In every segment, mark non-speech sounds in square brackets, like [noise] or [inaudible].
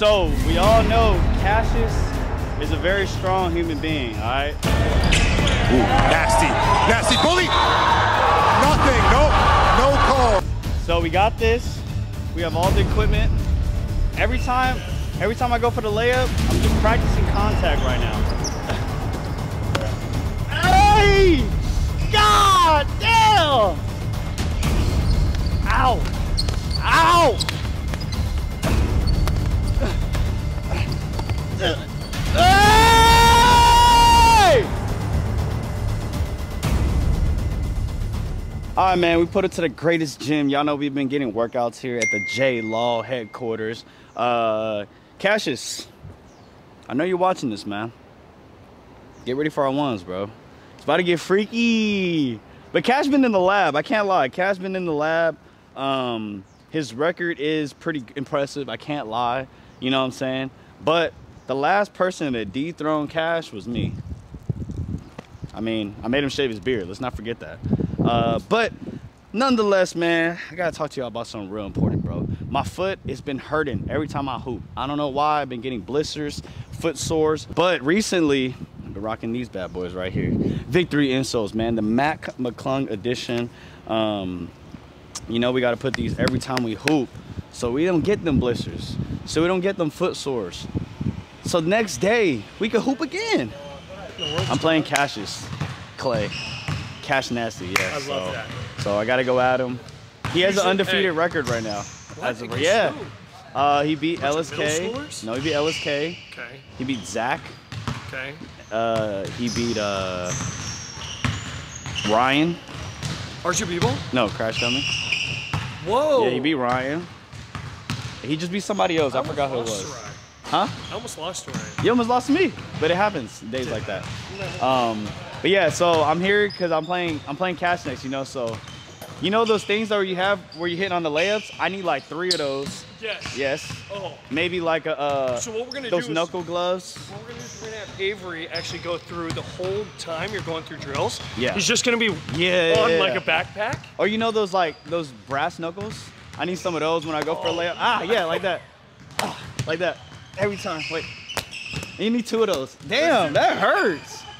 So we all know Cassius is a very strong human being, all right? Ooh, nasty, nasty bully. Nothing, no, no call. So we got this. We have all the equipment. Every time, every time I go for the layup, I'm just practicing contact right now. [laughs] hey! God damn! Ow! Ow! Hey! All right, man, we put it to the greatest gym. Y'all know we've been getting workouts here at the J Law headquarters. Uh, Cassius, I know you're watching this, man. Get ready for our ones, bro. It's about to get freaky. But Cash been in the lab. I can't lie. Cash been in the lab. Um, his record is pretty impressive. I can't lie. You know what I'm saying? But the last person that dethroned Cash was me. I mean, I made him shave his beard. Let's not forget that. Uh, but nonetheless, man, I gotta talk to y'all about something real important, bro. My foot has been hurting every time I hoop. I don't know why. I've been getting blisters, foot sores. But recently, I've been rocking these bad boys right here. VKTRY insoles, man. The Mac McClung edition. Um, you know, we gotta put these every time we hoop so we don't get them blisters, so we don't get them foot sores. So next day, we could hoop again. I'm playing Cassius Clay. Cash Nasty, yeah. I so, love that. So I gotta go at him. He has an undefeated record right now. As of- yeah. Uh, he beat LSK. No, he beat LSK. Okay. He beat Zach. Okay. Uh, he beat uh, Ryan. Archie Beeble? No, Crash Dummy. Whoa. Yeah, he beat Ryan. He just beat somebody else. I, almost forgot who it was. Huh? I almost lost to Ryan. You almost lost to me, but it happens days like that. [laughs] Um, but yeah, so I'm here because I'm playing. I'm playing cash next, you know. So, you know those things that you have where you hit on the layups. I need like three of those. Yes. Yes. Oh. Maybe like a uh, So what we're gonna those do is- knuckle gloves. What we're gonna do is we're gonna have Avery actually go through the whole time you're going through drills. Yeah. He's just gonna be Yeah, on yeah, like yeah. a backpack. Or you know those like those brass knuckles. I need some of those when I go for a Oh. layup. Ah, yeah, like that. Ah, like that. Every time. Wait. You need two of those. Damn, that hurts. [laughs]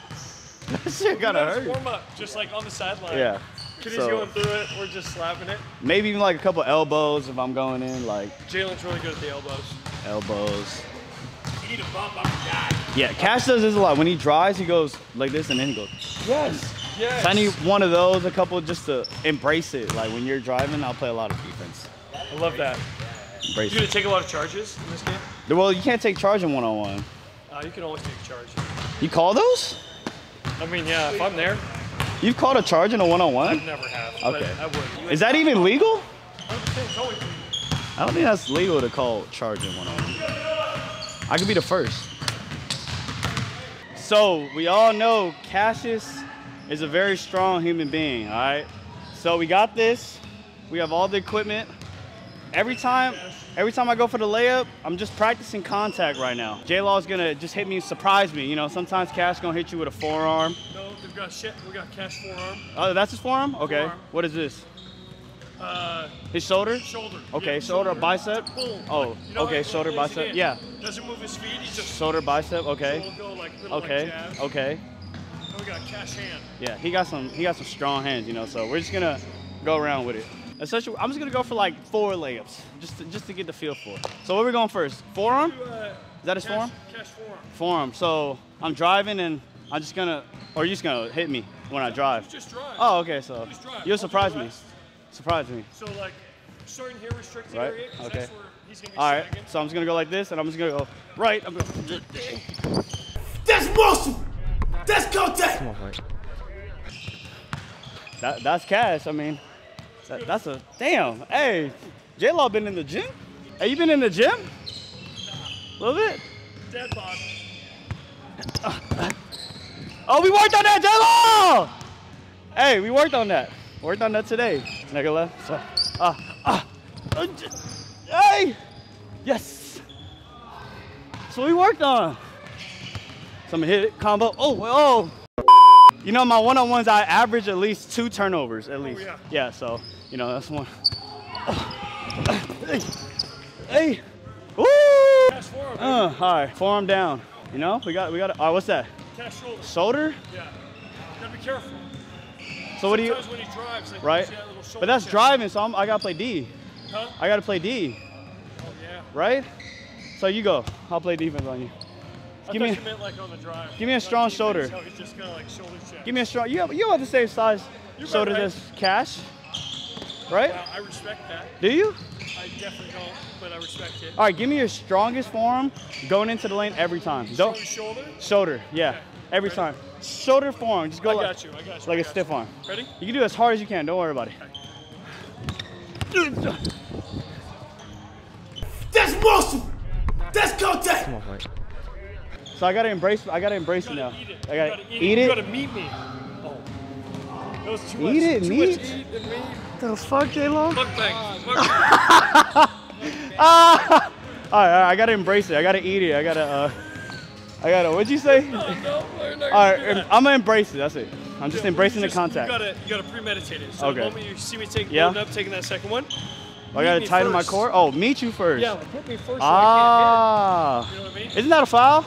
That shit gotta hurt. Warm up, just like on the sideline. Yeah. Kitty's So- going through it. We're just slapping it. Maybe even like a couple elbows if I'm going in, like Jalen's really good at the elbows. elbows. You need a bump up your guy. Yeah, Cash does this a lot. When he drives, he goes like this and then he goes, yes. Yes. So I need one of those, a couple just to embrace it. Like when you're driving, I'll play a lot of defense. I love that. Embrace You gonna take a lot of charges in this game? Well, you can't take charge in one-on-one. Uh, you can always take charge. You call those? I mean, yeah, if I'm there, You've called a charge in a I one-on-one? never have. Okay. I would. Is that even legal? 100% it's always legal. I don't think that's legal to call charge in one-on-one. I could be the first. So we all know Cassius is a very strong human being, all right? So we got this. We have all the equipment. Every time, every time I go for the layup, I'm just practicing contact right now. J Law's gonna just hit me, and surprise me. You know, sometimes Cash gonna hit you with a forearm. No, they've got shit. We got cash forearm. Oh, that's his forearm? Okay. Forearm. What is this? Uh, His shoulder? shoulder. Okay, Yeah, shoulder, bicep? Boom. Oh, You know, okay, shoulder, bicep. Yeah. Doesn't move his feet. He just. Shoulder, bicep. Okay. like little Okay. like. Okay. And we got cash hand. Yeah, he got some. He got some strong hands, you know. So we're just gonna go around with it. Essentially, I'm just gonna go for like four layups, just to, just to get the feel for it. So where are we going first? Forearm? Do, uh, Is that his cash, forearm? Cash forearm. Forearm. So I'm driving and I'm just gonna, or you're just gonna hit me when I drive. Just drive. Oh, okay. So Just drive. You'll surprise me. Surprise me. So like, starting here, restricted Right, area. 'cause okay. That's where he's gonna be All right. sagging. So I'm just gonna go like this, and I'm just gonna go right. I'm gonna. That's muscle. That's contact. That, that's cash. I mean, that, that's a damn. Hey, J Law been in the gym? Hey, you been in the gym? A little bit. Dead bod. Oh, we worked on that, J Law. Hey, we worked on that. Worked on that today. Nigga left. So, ah, ah. uh, Hey, yes. So we worked on. So I'm gonna hit it, combo. Oh, oh. You know, my one-on-ones, I average at least two turnovers, at least. yeah. Yeah, so, you know, that's one. Hey, hey. Woo! Cash Uh, all right, forearm down. You know, we got, we got. All right, what's that? Cash shoulder. Shoulder. Yeah. Gotta be careful. So what do you? Sometimes when he drives, like, Right. you see that But that's check. driving, so I'm, I gotta play D. Huh? I gotta play D, Oh yeah. right? So you go. I'll play defense on you. I Give thought me- you meant like on the drive. give me a Not strong defense, shoulder. How he's just kind of like shoulder check. Give me a strong. You have, you have the same size You're shoulder right. as Cash, right? Wow, I respect that. Do you? I definitely don't, but I respect it. All right, give me your strongest forearm going into the lane every time. Don't Strong shoulder. shoulder, yeah, Okay. every Ready? time. Shoulder forearm, just go I like, got you. I got you. like I a got stiff you. arm. Ready? You can do it as hard as you can. Don't worry about it. That's motion. That's contact. Come on, Mike. So I gotta embrace. I gotta embrace You it now. eat it. I gotta gotta eat, eat You it. gotta meet me. Oh. That was too much. It, too meat? Much eat and meat. The fuck, J Lo? Mukbang. Mukbang. [laughs] Ah! All right, all right, I gotta embrace it. I gotta eat it. I gotta. Uh, I gotta. What'd you say? no, we're not All right, do em- that. I'm gonna embrace it. That's it. I'm just Yeah, embracing you the contact. You gotta, you gotta premeditate it. So Okay. the moment you see me take, Yeah. up, taking that second one, I gotta tighten my core. Oh, meet you first. yeah, like hit me first. Ah. So I can't hit. You know what I mean? Isn't that a foul?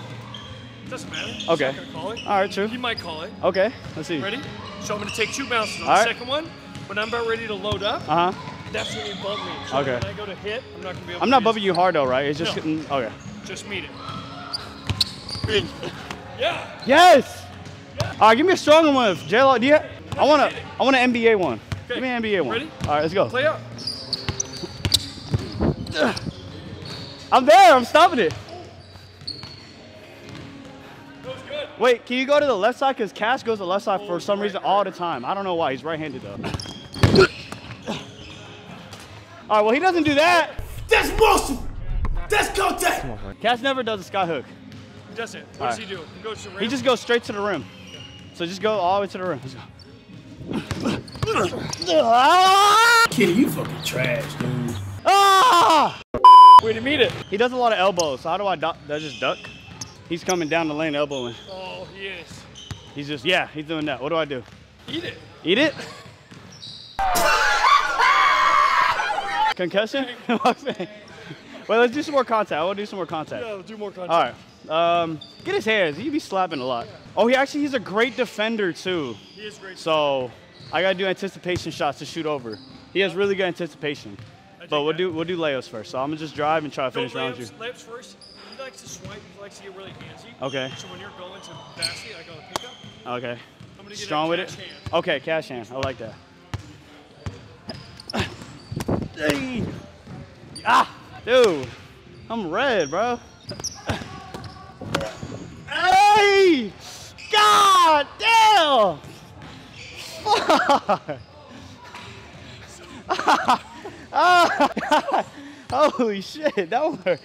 Doesn't matter. Okay. Not gonna call it. All right, true. He might call it. Okay, let's see. Ready? So I'm gonna take two bounces on All the right. second one. When I'm about ready to load up, Uh huh. that's when you bump me. So Okay. When I go to hit, I'm not gonna be able. I'm not bumping you hard though, right? It's just No. getting. Okay. Just meet it. [laughs] Yeah. Yes. All right, give me a stronger one. J Lo, do you? I want to. I want an NBA one. Give me an NBA one. Ready? All right, let's go. Play up. [laughs] I'm there. I'm stopping it. Wait, can you go to the left side? Because Cass goes to the left side for some reason all the time. I don't know why. He's right-handed though. [laughs] All right, well he doesn't do that. That's motion. That's contact. Cash never does a sky hook. He does it. What All does right. he do? He goes to the He just goes straight to the rim. So just go all the way to the rim. Let's go. [laughs] Kitty, you fucking trash, dude. Ah! Way to meet it. He does a lot of elbows. So how do I, duck? do I just duck? He's coming down the lane elbowing. Oh, he is. He's just, yeah, he's doing that. What do I do? Eat it. Eat it? [laughs] Concussion? [laughs] well, let's do some more contact. I want to do some more contact. Yeah, we'll do more content. All right. Um, get his hands. He'd be slapping a lot. Oh, he actually he's a great defender too. He is great. So I gotta do anticipation shots to shoot over. He has really good anticipation. But we'll that. do we'll do layups first. So I'm gonna just drive and try to Go finish around you. layups, first. He likes to swipe. He likes to get really handsy. Okay. So when you're going to basket, I go to pick up. Okay. I'm gonna get Strong with it. hand. Okay, cash hand. I like that. Hey. Ah, dude, I'm red, bro. Hey! God damn! Fuck! Ah, [laughs] Holy shit, that one hurt.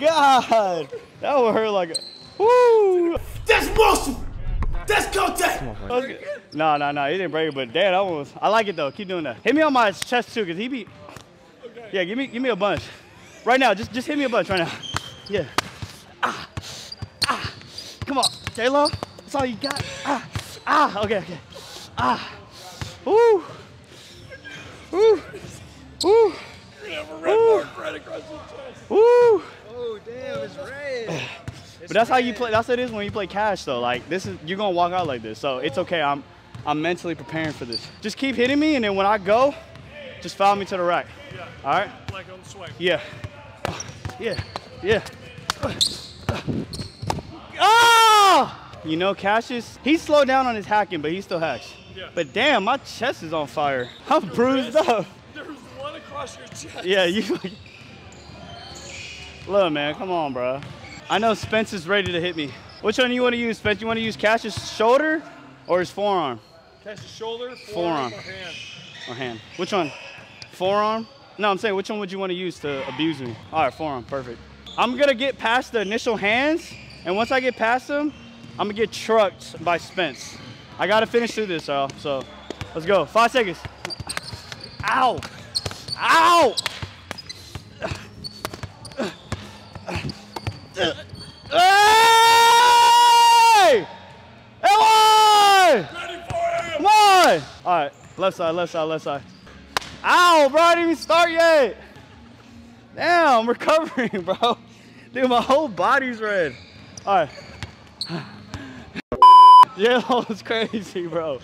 God, that one hurt like a. Woo! That's motion. That's contact. No, no, no, he didn't break it, but damn, that one was. I like it though. Keep doing that. Hit me on my chest too, cause he be. Yeah, give me, give me a bunch. Right now, just, just hit me a bunch right now. Yeah. Ah, ah. Come on, J Lo. That's all you got. Ah, ah. Okay, okay. Ah. Woo. Woo. Woo. Woo. Woo. Oh, damn, it's red. But that's how you play. That's what it is when you play cash, though. Like this is you're gonna walk out like this, so it's okay. I'm I'm mentally preparing for this. Just keep hitting me, and then when I go, just follow me to the right. Yeah. All right? Like on the swipe. Yeah. Yeah. Yeah. Ah! You know, Cassius, he slowed down on his hacking, but he still hacks. Yeah. But damn, my chest is on fire. I'm bruised up. There's one across your chest. Yeah, you. [laughs] Look, man, come on, bro. I know Spence is ready to hit me. Which one do you want to use, Spence? You want to use Cassius' shoulder or his forearm the shoulder, Forearm. forearm, or hand. or hand? Which one? Forearm? No, I'm saying which one would you want to use to abuse me? All right, forearm, perfect. I'm gonna get past the initial hands, and once I get past them, I'm gonna get trucked by Spence. I gotta finish through this, y'all. So let's go. Five seconds. Ow! Ow! Hey! Hey! Ready for him! Come on! All right, left side, left side, left side. Ow, bro, I didn't even start yet. Damn, I'm recovering, [laughs] bro. Dude, my whole body's red. All right. [laughs] J-Lo is [laughs] crazy, bro.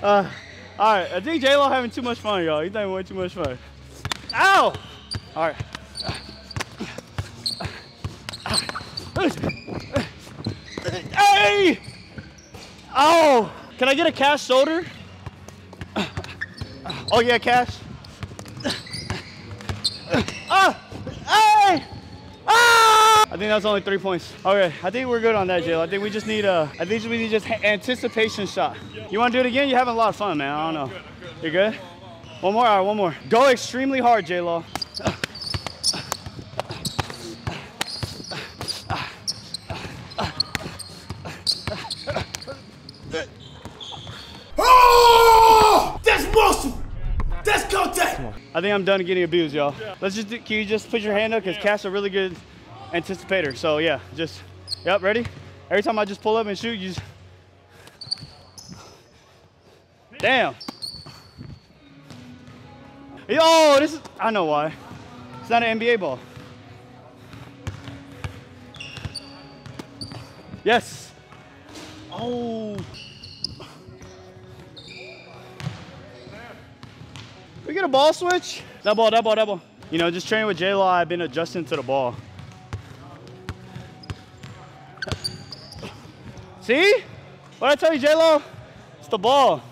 Uh, all right, I think J-Lo having too much fun, y'all. He's having way too much fun. Ow! All right. Hey! Oh! Can I get a cash shoulder? Oh yeah, cash. Ah! Hey! Ah! I think that's only three points. Okay, I think we're good on that, Jill. I think we just need a, I think we need just anticipation shot. You want to do it again? You're having a lot of fun, man. I don't know. You're good? One more, all right, one more. Go extremely hard, J-Lo. Oh! That's muscle. That's contact. I think I'm done getting abused, y'all. Let's just, do, can you just put your hand up? Because Cash a really good anticipator. So yeah, just, yep, ready? Every time I just pull up and shoot, you just, damn. Yo, this is, I know why. It's not an NBA ball. Yes. Oh. We get a ball switch? Ball, that ball. You know, just training with J Law, I've been adjusting to the ball. See? What I tell you, J Lo? It's the ball.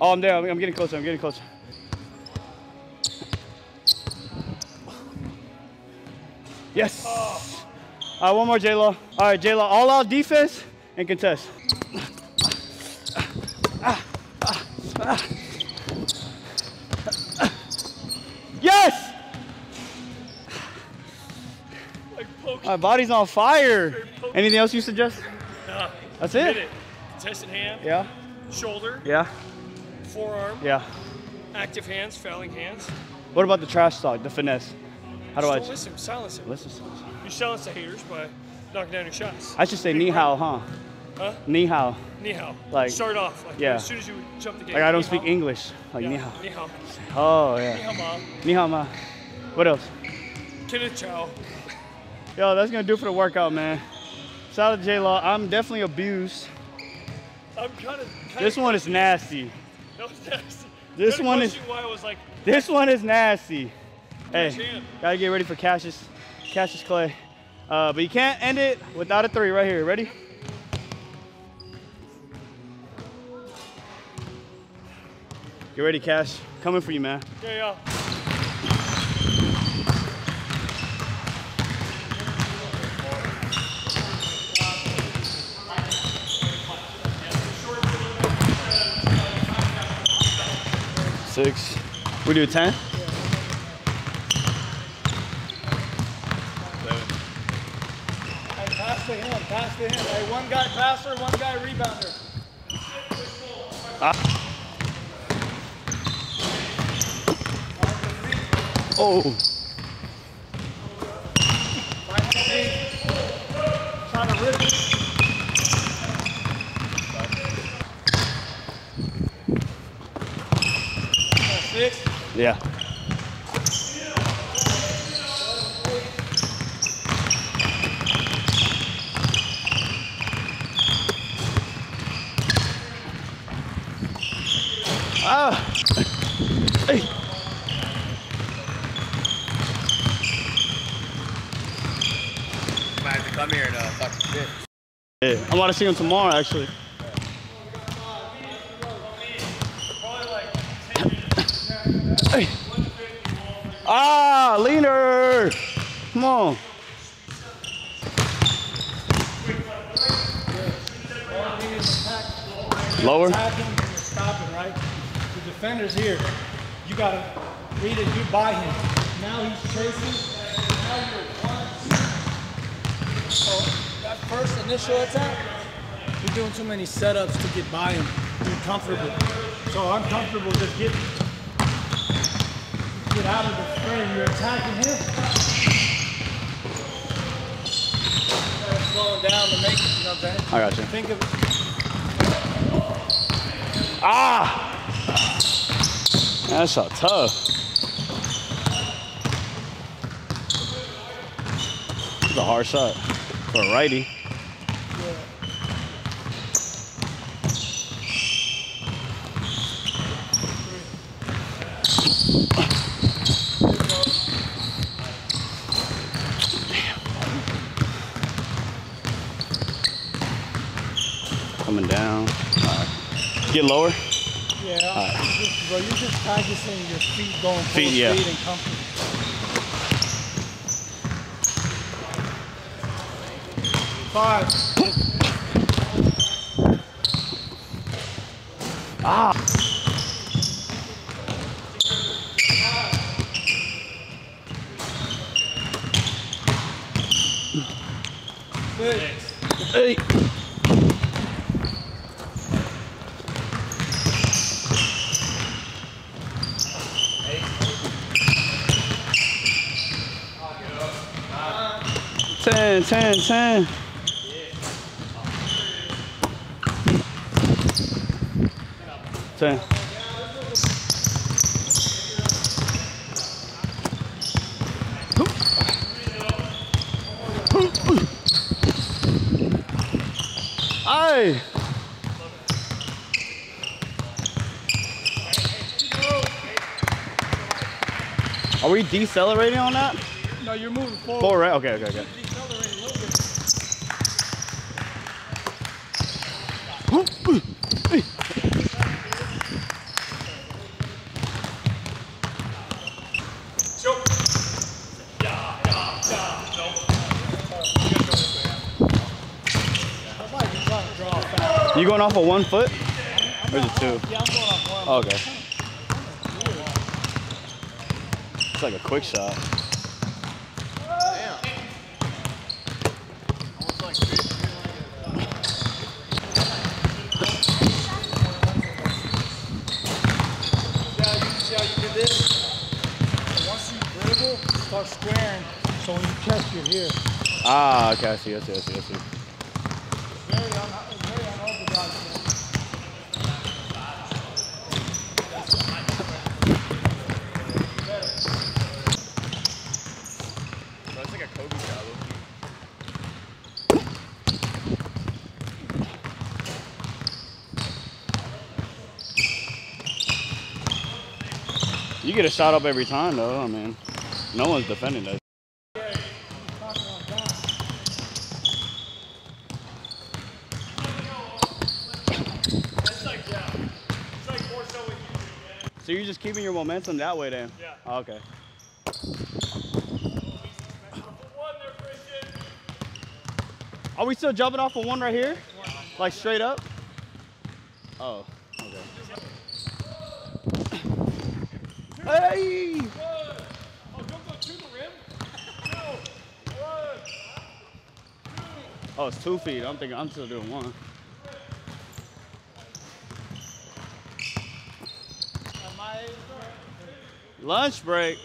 Oh, I'm there. I'm getting closer. I'm getting closer. Yes. All right, one more, J Lo. All right, J Lo, all out defense and contest. Yes! My body's on fire. Anything else you suggest? Nah, That's it? it. Contested hand, Yeah. shoulder, Yeah. forearm, Yeah. active hands, fouling hands. What about the trash talk, the finesse? How do I? Don't listen, silence him. Listen. silence. You silence the haters by knocking down your shots. I should say Big ni hao, huh? Huh? Ni hao. Ni hao. Like- Start off. Like, yeah. As soon as you jump the gate. Like I don't speak hao. English. Like Yeah. ni hao. Ni hao. Oh yeah. Ni hao ma. Ni hao ma. What else? Kida chow. Yo, that's gonna do for the workout, man. Shout out to J Law. I'm definitely abused. I'm kind of. This one is nasty. That was nasty. This one is- Why I was like, This one is nasty. Hey, gotta get ready for Cassius, Cassius Clay. Uh, but you can't end it without a three right here. Ready? Get ready, Cash. Coming for you, man. yeah, yeah. Six. We do 10? Pass to him, pass to him. Hey, one guy passer, one guy rebounder. Ah. Oh. Trying to rip it. Six. Yeah. Ah. Hey. Might have to come here and uh, talk shit. Yeah, I'm about to see him tomorrow, actually. Hey. Ah, leaner. Come on. Lower. Attacking and you're stopping, right? The defender's here. You gotta read it, you buy him. Now he's chasing. Now you're one. So that first initial attack, you're doing too many setups to get by him. You're comfortable. So I'm comfortable just getting get out of the frame. You're attacking him. Instead of slowing down to make it, you know what I'm saying? I got you. Think of Ah! That's so tough. It's a hard shot for a righty. Coming down. All right. Get lower. Yeah. you Just, bro, you're just practicing your feet going full Feet, yeah. speed and comfortable. Five. Ah. 10, 10, 10. Ten. Hey! Are we decelerating on that? No, you're moving forward. Forward, right? Okay, okay, okay. You going off of one foot? Or is it two? Yeah, I'm going off one. Okay. It's like a quick shot. See how you did this? Once you dribble, start squaring. So when you catch, you're here. Ah, okay, I see, I see, I see, I see. Very, un- very unorthodox. That's like a Kobe shot. You get a shot up every time, though. I mean, no one's defending that. So you're just keeping your momentum that way, then? Yeah. Oh, okay. Are we still jumping off of one right here? Like straight up? Oh, Hey! Oh, it's two feet. I'm thinking I'm still doing one. Lunch break.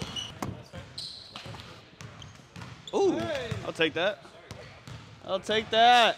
Ooh, I'll take that. I'll take that.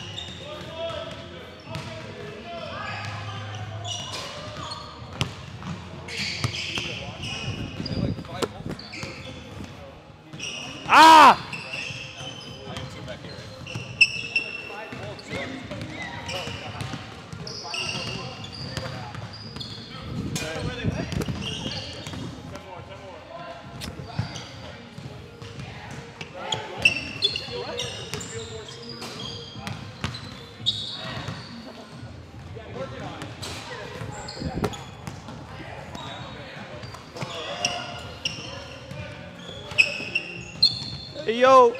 Ah! Hey, yo.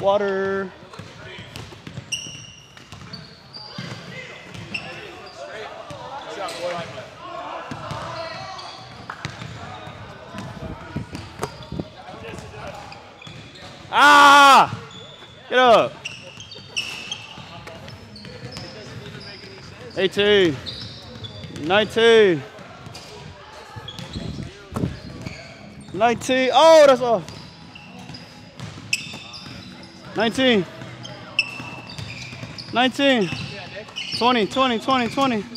Water. Ah! Get up. 18. 19. 19. Oh, that's off. 19. 19. 20, 20, 20, 20.